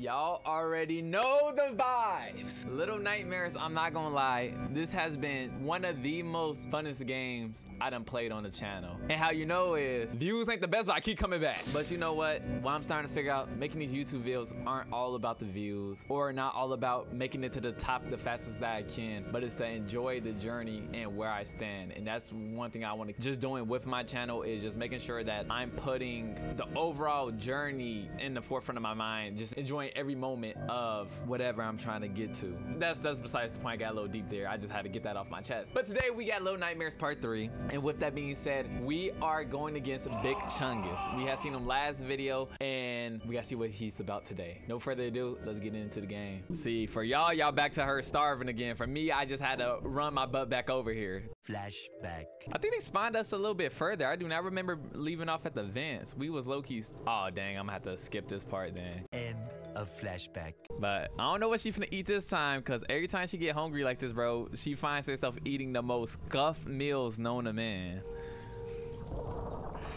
Y'all already know the vibes. Little Nightmares, I'm not gonna lie. This has been one of the most funnest games I done played on the channel. And how you know is, views ain't the best, but I keep coming back. But you know what? What I'm starting to figure out, making these YouTube videos aren't all about the views or not all about making it to the top the fastest that I can, but it's to enjoy the journey and where I stand. And that's one thing I want to just doing with my channel is just making sure that I'm putting the overall journey in the forefront of my mind, just enjoying every moment of whatever I'm trying to get to. That's that's besides the point. I got a little deep there. I just had to get that off my chest. But today we got Little Nightmares Part 3. And with that being said, we are going against Big Chungus. We have seen him last video and we gotta see what he's about today. No further ado, let's get into the game. See, for y'all, y'all back to her starving again. For me, I just had to run my butt back over here. Flashback. I think they spawned us a little bit further. I do not remember leaving off at the vents. We was low-key. Oh, dang. I'm gonna have to skip this part then. End of flashback. But I don't know what she finna eat this time because every time she get hungry like this, bro, she finds herself eating the most scuffed meals known to man.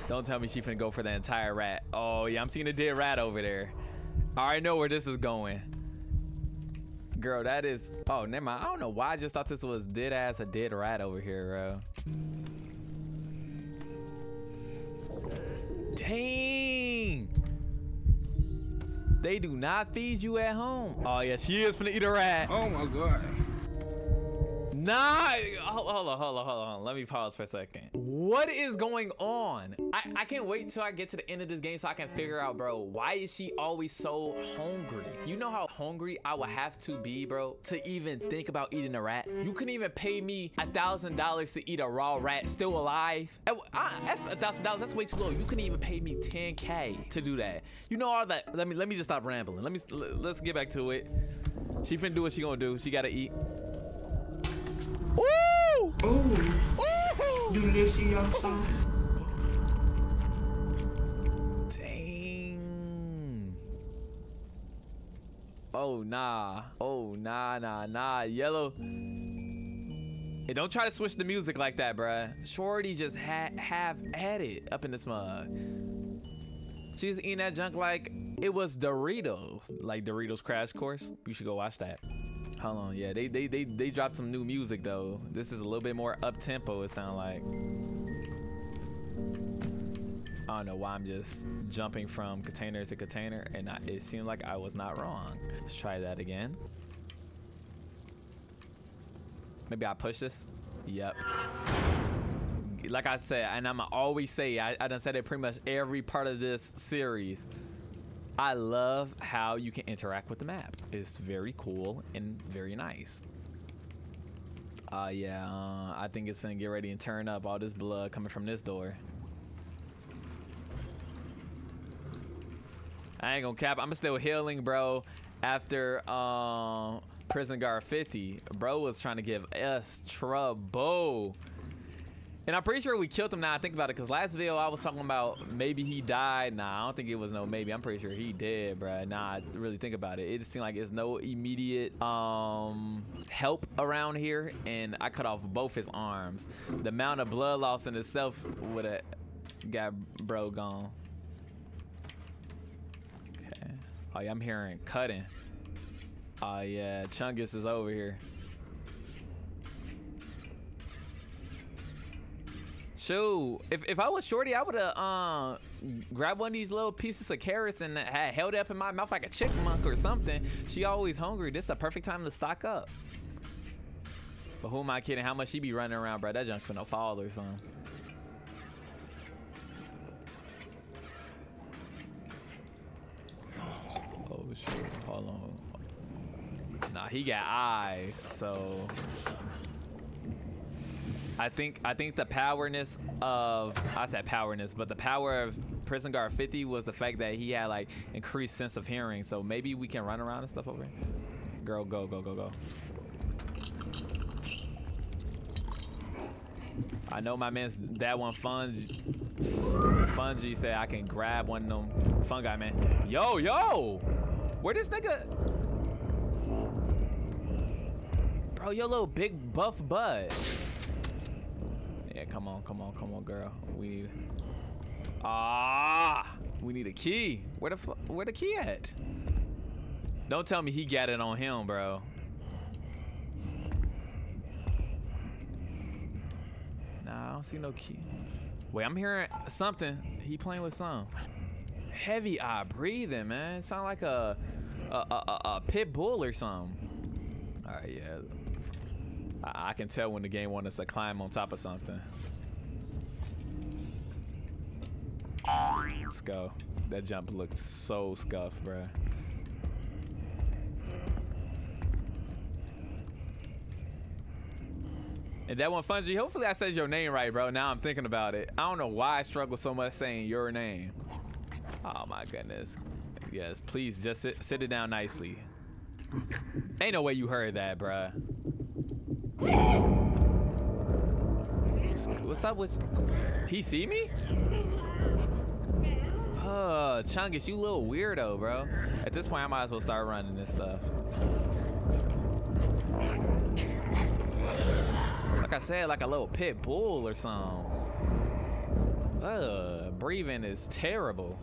Don't tell me she finna go for the entire rat. Oh, yeah, I'm seeing a dead rat over there. I already know where this is going. Girl, that is... Oh, never mind. I don't know why I just thought this was dead ass a dead rat over here, bro. Dang! They do not feed you at home. Oh, yes, she is finna eat a rat. Oh my god. Nah, hold, hold on, hold on, hold on. Let me pause for a second. What is going on? I, I can't wait until I get to the end of this game so I can figure out, bro, why is she always so hungry? You know how hungry I would have to be, bro, to even think about eating a rat? You couldn't even pay me a thousand dollars to eat a raw rat still alive. Eh, that's thousand dollars. That's way too low. You couldn't even pay me 10k to do that. You know all that. Let me let me just stop rambling. Let me let's get back to it. She finna do what she gonna do. She gotta eat. Woo! Oh, delicious. Dang. Oh, nah. Oh, nah, nah, nah. Yellow. Hey, don't try to switch the music like that, bruh. Shorty just ha have at it up in this mug. She's eating that junk like it was Doritos. Like Doritos Crash Course. You should go watch that. Hold on, yeah, they they they they dropped some new music though. This is a little bit more up tempo. It sounds like. I don't know why I'm just jumping from container to container, and I, it seemed like I was not wrong. Let's try that again. Maybe I push this. Yep. Like I said, and I'ma always say, I, I done said it pretty much every part of this series. I love how you can interact with the map. It's very cool and very nice. Uh, yeah, uh, I think it's gonna get ready and turn up all this blood coming from this door. I ain't gonna cap. I'm still healing, bro. After um, Prison Guard 50, bro was trying to give us trouble. And I'm pretty sure we killed him now I think about it, because last video I was talking about maybe he died. Nah, I don't think it was no maybe. I'm pretty sure he did, bruh. Nah, I really think about it. It seemed like there's no immediate um, help around here, and I cut off both his arms. The amount of blood loss in itself would have got bro gone. Okay. Oh, yeah, I'm hearing cutting. Oh, yeah, Chungus is over here. Shoot, if, if I was shorty, I would have uh, grabbed one of these little pieces of carrots and had held it up in my mouth like a chickmunk or something. She always hungry. This is the perfect time to stock up. But who am I kidding? How much she be running around, bro? That junk finna fall or something. Oh, shit. Hold on. Nah, he got eyes, so... I think I think the powerness of I said powerness, but the power of Prison Guard 50 was the fact that he had like increased sense of hearing. So maybe we can run around and stuff over here. Girl, go, go, go, go. I know my man's that one Fungi, Fungi said I can grab one of them fungi, man. Yo, yo! Where this nigga? Bro, your little big buff butt. Yeah, come on, come on, come on, girl. We need. Ah, we need a key. Where the where the key at? Don't tell me he got it on him, bro. Nah, I don't see no key. Wait, I'm hearing something. He playing with some heavy eye breathing, man. Sound like a a, a, a, pit bull or something. All right, yeah. I, I can tell when the game wants us to climb on top of something. Let's go. That jump looked so scuffed, bruh. And that one, Fungi, hopefully I said your name right, bro. Now I'm thinking about it. I don't know why I struggle so much saying your name. Oh my goodness. Yes, please just sit, sit it down nicely. Ain't no way you heard that, bruh. What's up with... He see me? Uh, Chungus, you little weirdo, bro. At this point, I might as well start running this stuff. Like I said, like a little pit bull or something. Uh, breathing is terrible.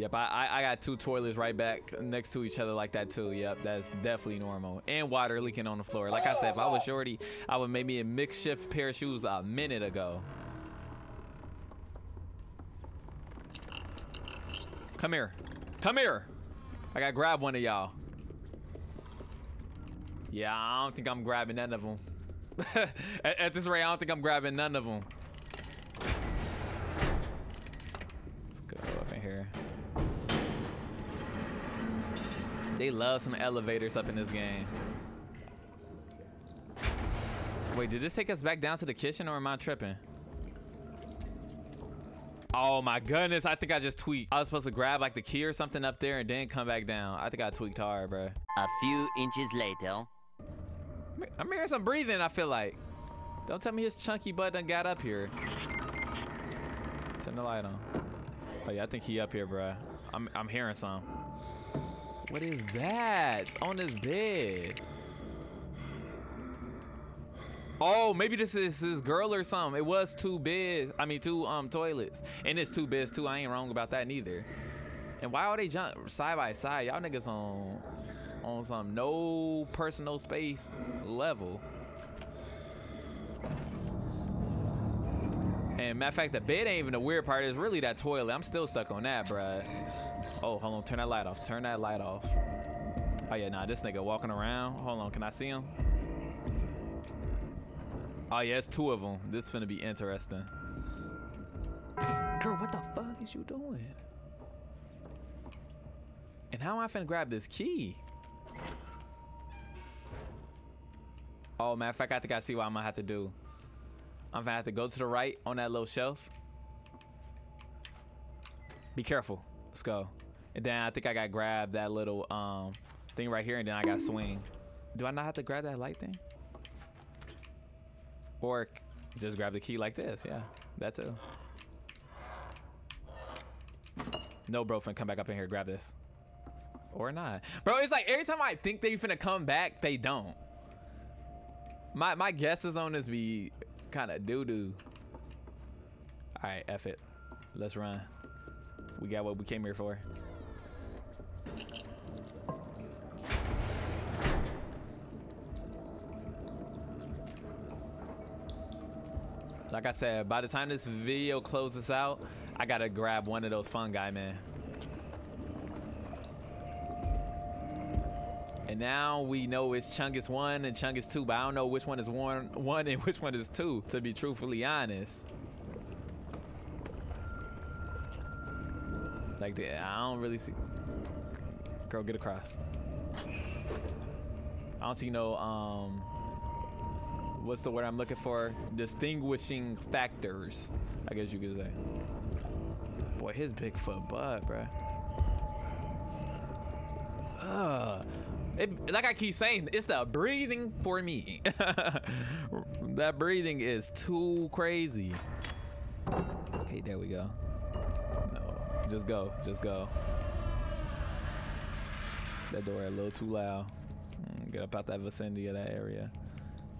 Yep, I, I, got two toilets right back next to each other like that too. Yep, that's definitely normal. And water leaking on the floor. Like I said, if I was shorty, I would make me a makeshift pair of shoes a minute ago. Come here. Come here. I gotta grab one of y'all. Yeah, I don't think I'm grabbing none of them. at, at, this rate, I don't think I'm grabbing none of them. Let's go up in here. They love some elevators up in this game. Wait, did this take us back down to the kitchen or am I tripping? Oh my goodness, I think I just tweaked. I was supposed to grab like the key or something up there and then come back down. I think I tweaked hard, bro. A few inches later. I'm hearing some breathing, I feel like. Don't tell me his chunky butt done got up here. Turn the light on. Oh yeah, I think he up here, bro. I'm, I'm hearing some. What is that? On his bed. Oh, maybe this is his girl or something. It was two beds. I mean, two um toilets. And it's two beds too. I ain't wrong about that neither. And why are they jump side by side? Y'all niggas on on some no personal space level. And matter of fact, the bed ain't even the weird part. It's really that toilet. I'm still stuck on that, bruh. Oh, hold on. Turn that light off. Turn that light off. Oh, yeah, nah. This nigga walking around. Hold on. Can I see him? Oh, yeah. It's two of them. This finna be interesting. Girl, what the fuck is you doing? And how am I finna grab this key? Oh, matter of fact, I think I see what I'm gonna have to do. I'm gonna have to go to the right on that little shelf. Be careful. Let's go. And then I think I gotta grab that little um thing right here and then I gotta swing. Do I not have to grab that light thing? Or just grab the key like this. Yeah, that too. No, bro, finna come back up in here, grab this. Or not. Bro, it's like every time I think they finna come back, they don't. My my guesses on this be kind of doo-doo. All right, F it. Let's run. We got what we came here for. Like I said, by the time this video closes out, I gotta grab one of those fungi, man. And now we know it's Chungus 1 and Chungus 2, but I don't know which one is one, one and which one is 2, to be truthfully honest. Like, I don't really see... Girl, get across. I don't see no, um... What's the word I'm looking for? Distinguishing factors, I guess you could say. Boy, his Bigfoot butt, bruh. Ugh. It, like I keep saying, it's the breathing for me. that breathing is too crazy. Okay, there we go. Just go, just go. That door a little too loud. Mm, get up out that vicinity of that area.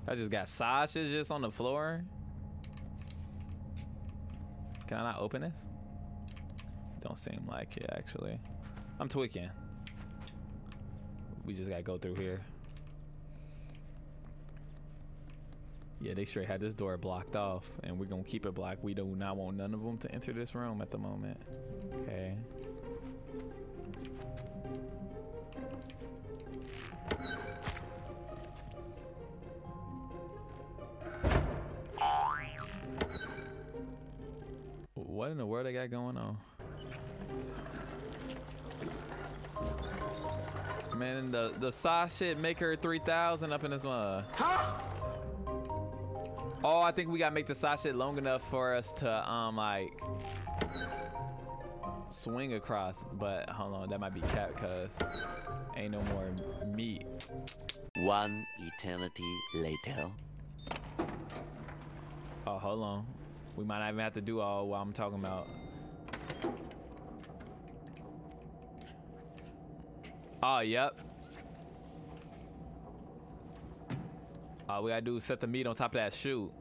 I just got sausages just on the floor. Can I not open this? Don't seem like it actually. I'm tweaking. We just gotta go through here. Yeah, they straight had this door blocked off, and we're gonna keep it blocked. We do not want none of them to enter this room at the moment. Okay. What in the world they got going on? Man, the the sauce shit make her 3,000 up in this one. Oh, I think we gotta make the shit long enough for us to um like swing across. But hold on, that might be cap cause ain't no more meat. One eternity later. Oh, hold on. We might not even have to do all what I'm talking about. Oh, yep. All we gotta do is set the meat on top of that shoe.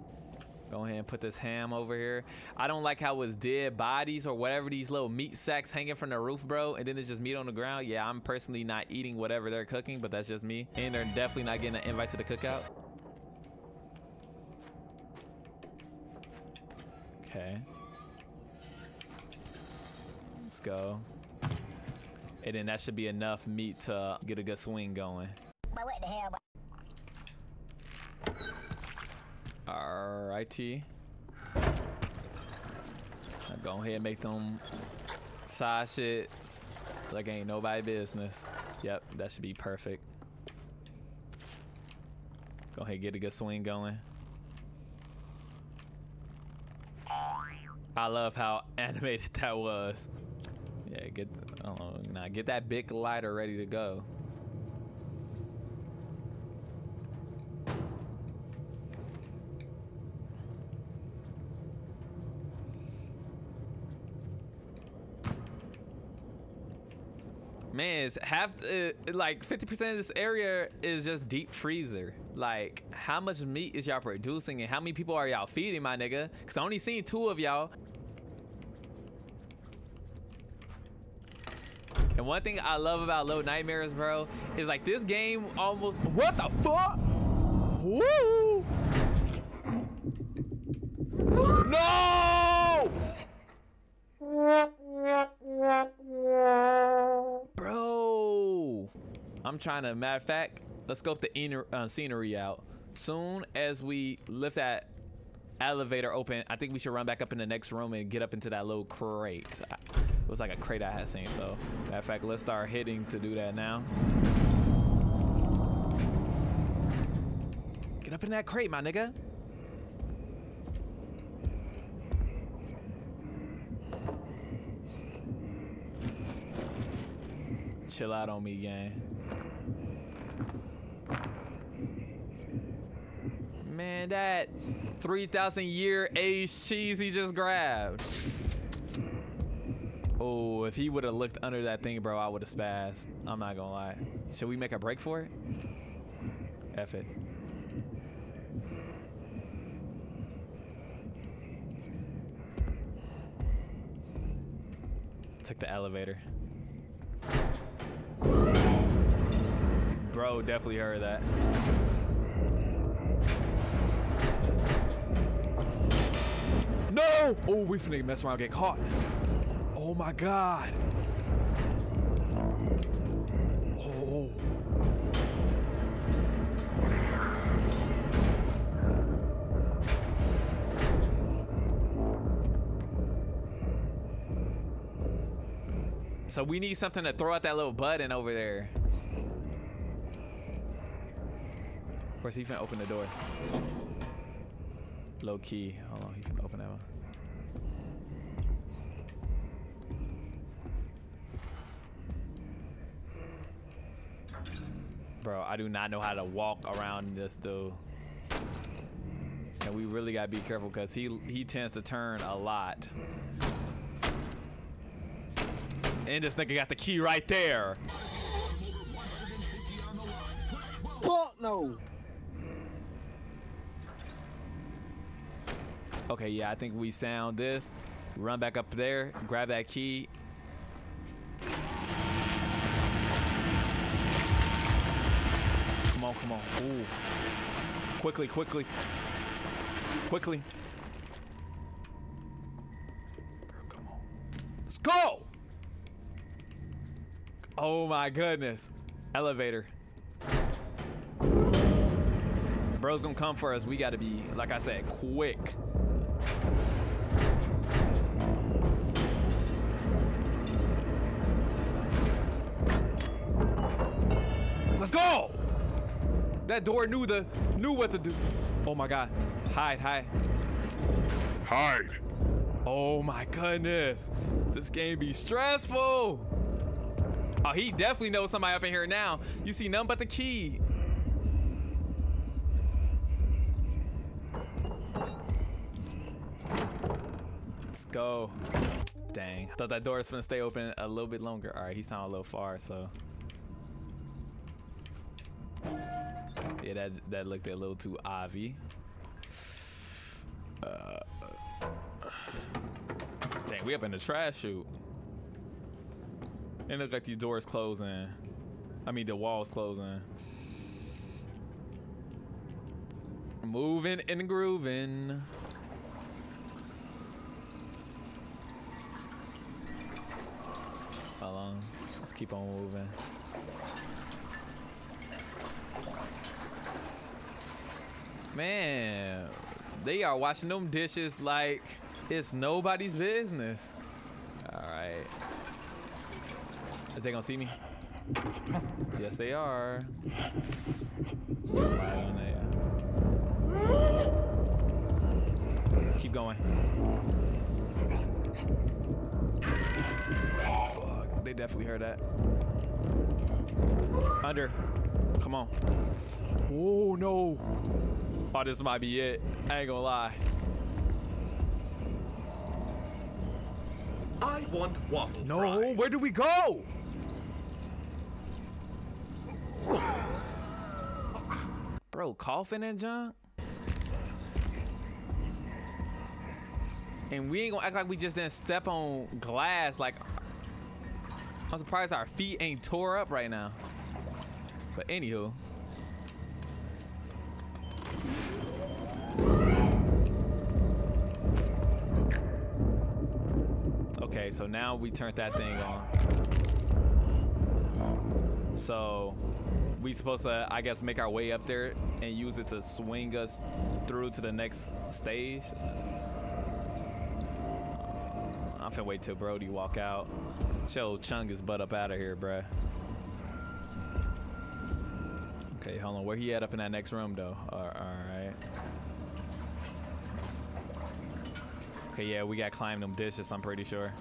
Go ahead and put this ham over here. I don't like how it's dead bodies or whatever these little meat sacks hanging from the roof, bro. And then it's just meat on the ground. Yeah, I'm personally not eating whatever they're cooking, but that's just me. And they're definitely not getting an invite to the cookout. Okay. Let's go. And then that should be enough meat to get a good swing going. But what the hell? Alrighty. Now go ahead and make them side shit like ain't nobody business. Yep, that should be perfect. Go ahead get a good swing going. I love how animated that was. Yeah, get oh, now get that big lighter ready to go. Man, it's half uh, like 50% of this area is just deep freezer. Like, how much meat is y'all producing and how many people are y'all feeding, my nigga? Cause I only seen two of y'all. And one thing I love about Little Nightmares, bro, is like this game almost. What the fuck? Woo! No! I'm trying to, matter of fact, let's scope the inner, uh, scenery out. Soon as we lift that elevator open, I think we should run back up in the next room and get up into that little crate. It was like a crate I had seen, so matter of fact, let's start hitting to do that now. Get up in that crate, my nigga. Chill out on me, gang. Man, that 3,000 year aged cheese he just grabbed. Oh, if he would have looked under that thing, bro, I would have spazzed. I'm not gonna lie. Should we make a break for it? F it. Took the elevator. Bro, definitely heard that. No! Oh, we finna mess around and get caught. Oh my god. Oh. So we need something to throw out that little button over there. Course, he finna open the door. Low key. Hold on, he can open that one. Bro, I do not know how to walk around this dude. And we really gotta be careful because he he tends to turn a lot. And this nigga got the key right there. Fuck no. Okay, yeah, I think we sound this. Run back up there, grab that key, Come on, come on. Ooh. Quickly, quickly. Quickly. Girl, come on. Let's go! Oh my goodness. Elevator. Bro's gonna come for us. We gotta be, like I said, quick. Let's! That door knew the knew what to do. Oh my god. Hide, hide. Hide. Oh my goodness. This game be stressful. Oh, he definitely knows somebody up in here now. You see nothing but the key. Let's go. Dang. I thought that door was gonna stay open a little bit longer. All right, he sounded a little far, so. Yeah, that that looked a little too obvious. Uh, dang, we up in the trash chute. It look like these doors closing. I mean, the walls closing. Moving and grooving. Hold on. Let's keep on moving. Man, they are washing them dishes like it's nobody's business. All right. Is they gonna see me? Yes, they are. Slide on. Keep going. Fuck, they definitely heard that. Under. Come on. Oh no. Oh, this might be it. I ain't gonna lie. I want waffle No, fries. where do we go? Bro, coughing and junk? And we ain't gonna act like we just didn't step on glass. Like, I'm surprised our feet ain't tore up right now. But anywho. So now we turned that thing on. So we supposed to, I guess, make our way up there and use it to swing us through to the next stage. I'm finna wait till Brody walk out. Show Chungus butt up out of here, bruh. Okay, hold on. Where he at up in that next room, though? Uh, All right. Okay, yeah, we got climb them dishes, I'm pretty sure.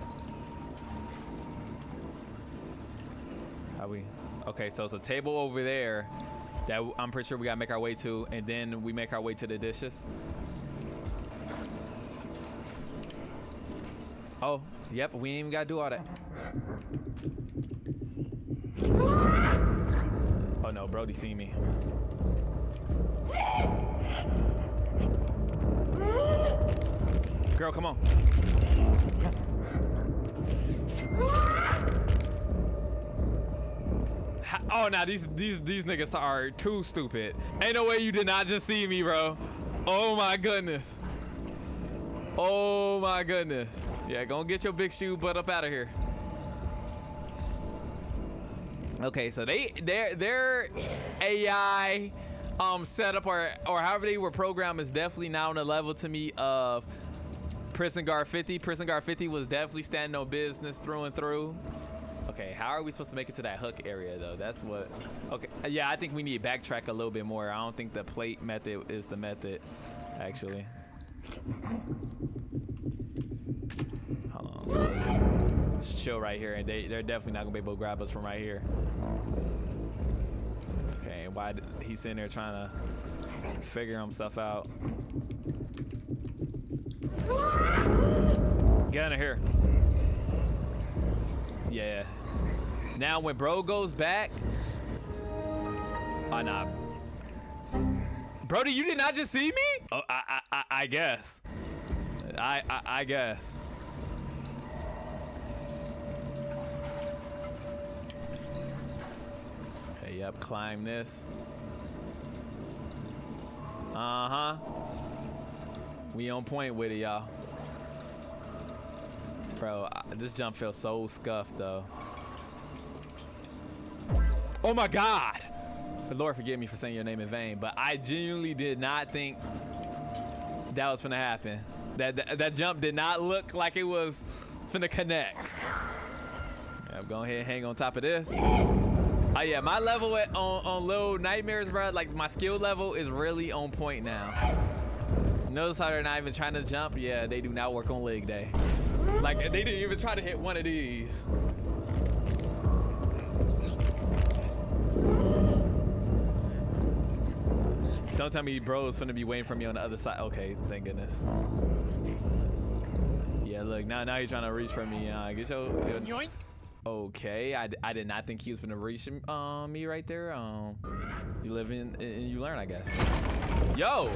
We? Okay, so it's a table over there that I'm pretty sure we got to make our way to, and then we make our way to the dishes. Oh, yep, we ain't even got to do all that. Oh no, Brody see me. Girl, come on. Oh, now these these these niggas are too stupid. Ain't no way you did not just see me, bro. Oh my goodness. Oh my goodness. Yeah, go and get your big shoe butt up out of here. Okay, so they their their AI um setup or or however they were programmed is definitely now on a level to me of Prison Guard 50. Prison Guard 50 was definitely standing on business through and through. Okay, how are we supposed to make it to that hook area though? That's what. Okay, yeah, I think we need to backtrack a little bit more. I don't think the plate method is the method, actually. Hold on. Just chill right here, and they they're definitely not gonna be able to grab us from right here. Okay, why he's sitting there trying to figure himself out? Get out of here. Yeah. Now when bro goes back. Oh nah. Brody, you did not just see me? Oh, I I I, guess. I, I I guess. Hey yep, climb this. Uh-huh. We on point with it, y'all. Bro, I- this jump feels so scuffed, though. Oh my God! Lord forgive me for saying your name in vain, but I genuinely did not think that was gonna happen. That, that, that jump did not look like it was finna connect. I'm going ahead and hang on top of this. Oh yeah, my level at, on, on Little Nightmares, bro, like my skill level is really on point now. Notice how they're not even trying to jump? Yeah, they do not work on leg day. Like, they didn't even try to hit one of these. Don't tell me bro, bro's gonna be waiting for me on the other side. Okay, thank goodness. Yeah, look, now now he's trying to reach for me. Uh, get your, your Okay, I, I did not think he was gonna reach um, me right there. Um, you live in and you learn, I guess. Yo,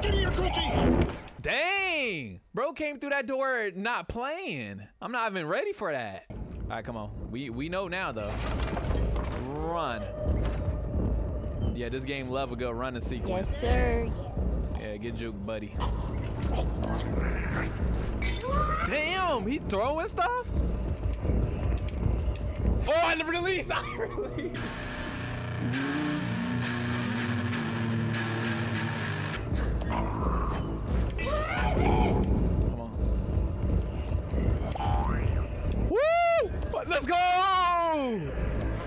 Give me your coochie! dang, bro came through that door not playing. I'm not even ready for that. All right, come on. We we know now though. Run. Yeah, this game love a good running sequence. Yes, sir. Yeah, get juke, buddy. Damn, he throwing stuff? Oh, I released! I released!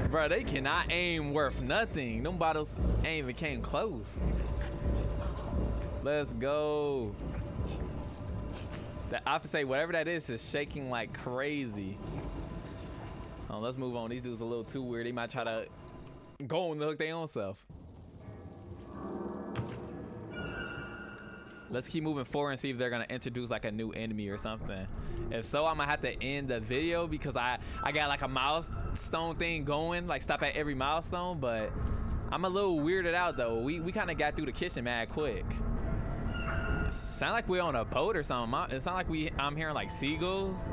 Bro, they cannot aim worth nothing. Them bottles ain't even came close. Let's go. That I say whatever that is is shaking like crazy. Oh, let's move on. These dudes a little too weird. They might try to go and look their own self. Let's keep moving forward and see if they're gonna introduce like a new enemy or something. If so, I'm gonna have to end the video because I I got like a milestone thing going, like stop at every milestone. But I'm a little weirded out though. We we kind of got through the kitchen mad quick. Sound like we're on a boat or something. It sound like we I'm hearing like seagulls.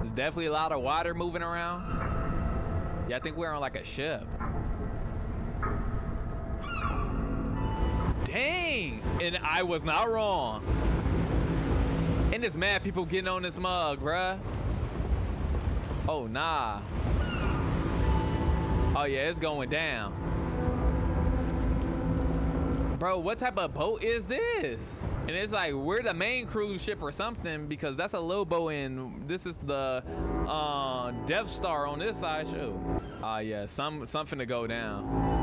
There's definitely a lot of water moving around. Yeah, I think we're on like a ship. Dang! And I was not wrong. And there's mad people getting on this mug, bruh. Oh, nah. Oh, yeah, it's going down. Bro, what type of boat is this? And it's like, we're the main cruise ship or something because that's a low boat and this is the uh, Death Star on this side, show. Ah, yeah, some, something to go down.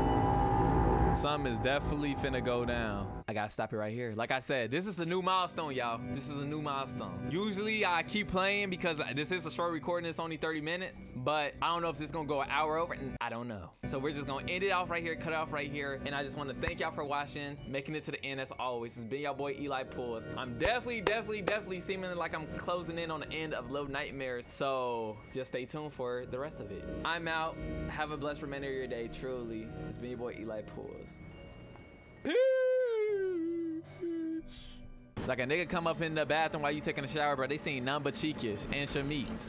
Some is definitely finna go down. I gotta stop it right here. Like I said, this is a new milestone, y'all. This is a new milestone. Usually I keep playing because this is a short recording. It's only 30 minutes, but I don't know if this is gonna go an hour over. and I don't know. So we're just gonna end it off right here, cut off right here. And I just wanna thank y'all for watching, making it to the end as always. It's been y'all boy Eli Pulls. I'm definitely, definitely, definitely seeming like I'm closing in on the end of Low Nightmares. So just stay tuned for the rest of it. I'm out. Have a blessed remainder of your day, truly. It's been your boy Eli Pulls. Peace. Like a nigga come up in the bathroom while you taking a shower, bro. They seen none but cheekish and Shamiks.